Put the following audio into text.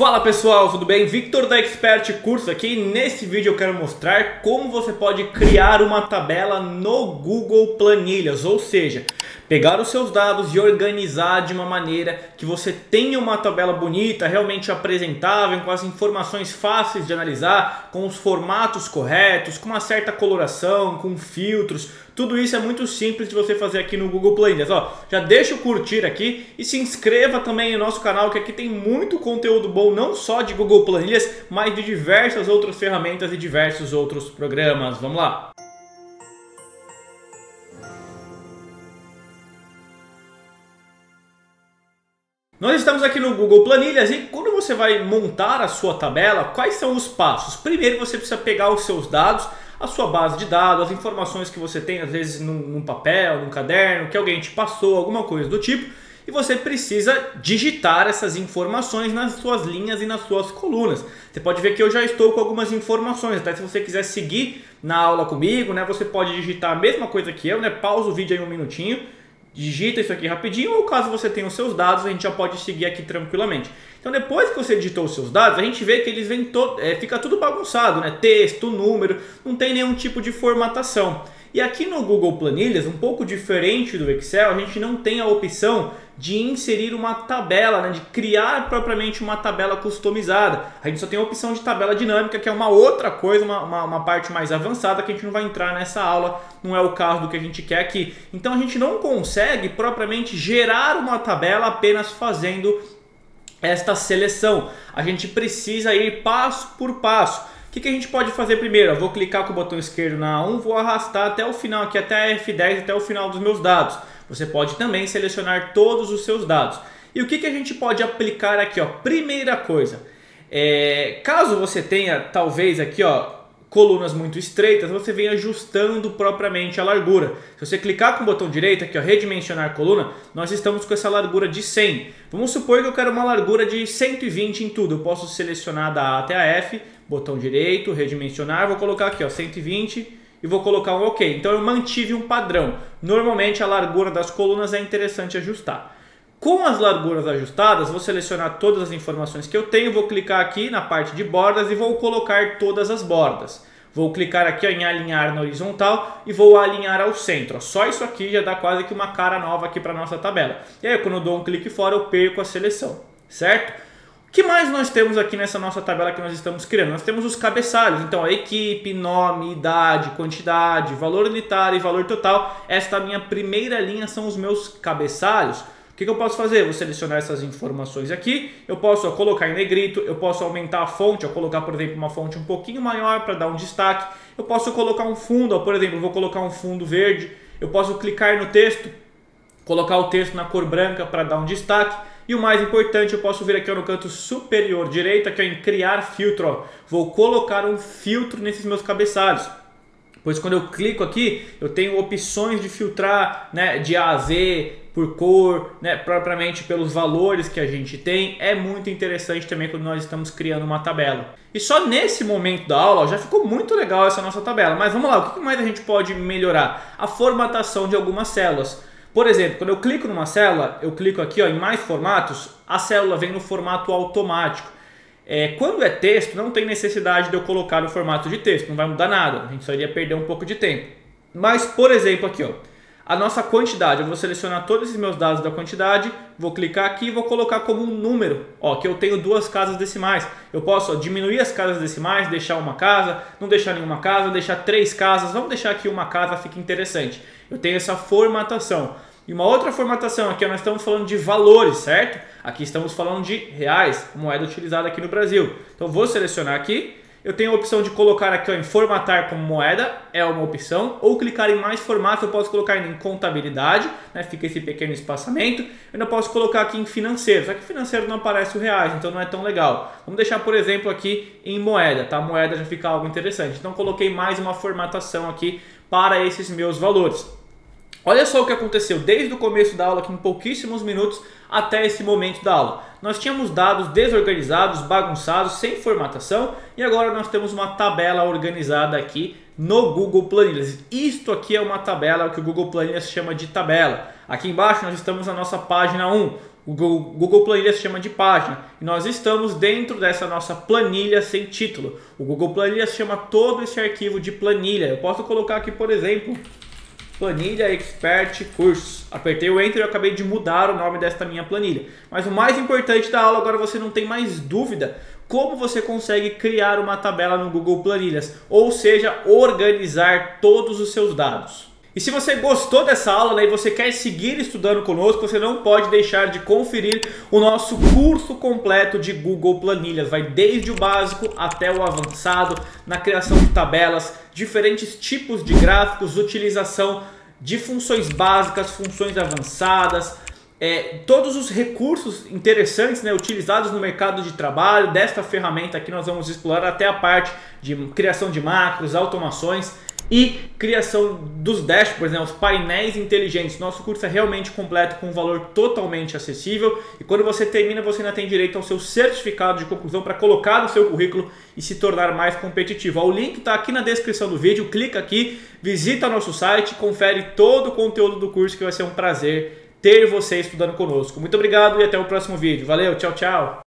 Fala pessoal, tudo bem? Victor da Expert Curso aqui. Nesse vídeo eu quero mostrar como você pode criar uma tabela no Google Planilhas, ou seja, pegar os seus dados e organizar de uma maneira que você tenha uma tabela bonita, realmente apresentável, com as informações fáceis de analisar, com os formatos corretos, com uma certa coloração, com filtros. Tudo isso é muito simples de você fazer aqui no Google Planilhas. Ó, já deixa o curtir aqui e se inscreva também no nosso canal que aqui tem muito conteúdo bom, não só de Google Planilhas, mas de diversas outras ferramentas e diversos outros programas. Vamos lá! Nós estamos aqui no Google Planilhas e quando você vai montar a sua tabela, quais são os passos? Primeiro você precisa pegar os seus dados, a sua base de dados, as informações que você tem às vezes num, num papel, num caderno, que alguém te passou, alguma coisa do tipo, e você precisa digitar essas informações nas suas linhas e nas suas colunas. Você pode ver que eu já estou com algumas informações, até se você quiser seguir na aula comigo, né, você pode digitar a mesma coisa que eu, né, pausa o vídeo aí um minutinho, digita isso aqui rapidinho, ou caso você tenha os seus dados, a gente já pode seguir aqui tranquilamente. Então depois que você digitou os seus dados, a gente vê que eles vêm todo, é, fica tudo bagunçado, né? Texto, número, não tem nenhum tipo de formatação. E aqui no Google Planilhas, um pouco diferente do Excel, a gente não tem a opção de inserir uma tabela, né, de criar propriamente uma tabela customizada. A gente só tem a opção de tabela dinâmica, que é uma outra coisa, uma, uma, uma, parte mais avançada que a gente não vai entrar nessa aula, não é o caso do que a gente quer aqui. Então a gente não consegue propriamente gerar uma tabela apenas fazendo esta seleção. A gente precisa ir passo por passo. O que, que, a gente pode fazer primeiro? Eu vou clicar com o botão esquerdo na A1, vou arrastar até o final, aqui até a F10, até o final dos meus dados. Você pode também selecionar todos os seus dados. E o que, que a gente pode aplicar aqui? Ó? Primeira coisa, é, caso você tenha talvez aqui ó, colunas muito estreitas, você vem ajustando propriamente a largura. Se você clicar com o botão direito aqui, ó, redimensionar coluna, nós estamos com essa largura de 100. Vamos supor que eu quero uma largura de 120 em tudo. Eu posso selecionar da A até a F, botão direito, redimensionar, vou colocar aqui ó, 120 e vou colocar um OK. Então eu mantive um padrão. Normalmente a largura das colunas é interessante ajustar. Com as larguras ajustadas, vou selecionar todas as informações que eu tenho, vou clicar aqui na parte de bordas e vou colocar todas as bordas. Vou clicar aqui ó, em alinhar na horizontal e vou alinhar ao centro. Só isso aqui já dá quase que uma cara nova aqui para nossa tabela. E aí quando eu dou um clique fora eu perco a seleção, certo? O que mais nós temos aqui nessa nossa tabela que nós estamos criando? Nós temos os cabeçalhos, então a equipe, nome, idade, quantidade, valor unitário e valor total. Esta minha primeira linha são os meus cabeçalhos. Que, que eu posso fazer? vou selecionar essas informações aqui, eu posso ó, colocar em negrito, eu posso aumentar a fonte, ó, colocar, por exemplo, uma fonte um pouquinho maior para dar um destaque, eu posso colocar um fundo, ó, por exemplo, vou colocar um fundo verde, eu posso clicar no texto, colocar o texto na cor branca para dar um destaque, e o mais importante, eu posso vir aqui no canto superior direito, aqui em criar filtro, ó. vou colocar um filtro nesses meus cabeçalhos. Pois quando eu clico aqui, eu tenho opções de filtrar né, de A a Z, por cor, né, propriamente pelos valores que a gente tem. É muito interessante também quando nós estamos criando uma tabela. E só nesse momento da aula ó, já ficou muito legal essa nossa tabela. Mas vamos lá, o que mais a gente pode melhorar? A formatação de algumas células. Por exemplo, quando eu clico numa célula, eu clico aqui ó, em mais formatos, a célula vem no formato automático. É, quando é texto, não tem necessidade de eu colocar no formato de texto, não vai mudar nada, a gente só iria perder um pouco de tempo. Mas, por exemplo, aqui, ó, a nossa quantidade, eu vou selecionar todos esses meus dados da quantidade, vou clicar aqui e vou colocar como um número, ó, que eu tenho duas casas decimais. Eu posso ó, diminuir as casas decimais, deixar uma casa, não deixar nenhuma casa, deixar três casas, vamos deixar aqui uma casa, fica interessante. Eu tenho essa formatação. E uma outra formatação aqui, nós estamos falando de valores, certo? Aqui estamos falando de reais, moeda utilizada aqui no Brasil. Então vou selecionar aqui, eu tenho a opção de colocar aqui ó, em formatar como moeda, é uma opção, ou clicar em mais formato, eu posso colocar em contabilidade, né, fica esse pequeno espaçamento, eu ainda posso colocar aqui em financeiro, só que financeiro não aparece o reais, então não é tão legal. Vamos deixar, por exemplo, aqui em moeda, tá? Moeda já fica algo interessante. Então coloquei mais uma formatação aqui para esses meus valores. Olha só o que aconteceu desde o começo da aula, aqui em pouquíssimos minutos, até esse momento da aula. Nós tínhamos dados desorganizados, bagunçados, sem formatação e agora nós temos uma tabela organizada aqui no Google Planilhas. Isto aqui é uma tabela que o Google Planilhas chama de tabela. Aqui embaixo nós estamos na nossa página 1. O Google, Google Planilha se chama de página e nós estamos dentro dessa nossa planilha sem título. O Google Planilha se chama todo esse arquivo de planilha. Eu posso colocar aqui, por exemplo, planilha expert cursos. Apertei o enter e acabei de mudar o nome desta minha planilha. Mas o mais importante da aula agora você não tem mais dúvida como você consegue criar uma tabela no Google Planilhas, ou seja, organizar todos os seus dados. E se você gostou dessa aula né, e você quer seguir estudando conosco, você não pode deixar de conferir o nosso curso completo de Google Planilhas. Vai desde o básico até o avançado, na criação de tabelas, diferentes tipos de gráficos, utilização de funções básicas, funções avançadas, é, todos os recursos interessantes né, utilizados no mercado de trabalho desta ferramenta aqui nós vamos explorar até a parte de criação de macros, automações e criação dos dashboards, né, os painéis inteligentes. Nosso curso é realmente completo com um valor totalmente acessível e quando você termina você ainda tem direito ao seu certificado de conclusão para colocar no seu currículo e se tornar mais competitivo. O link está aqui na descrição do vídeo, clica aqui, visita nosso site, confere todo o conteúdo do curso que vai ser um prazer ter você estudando conosco. Muito obrigado e até o próximo vídeo. Valeu, tchau, tchau!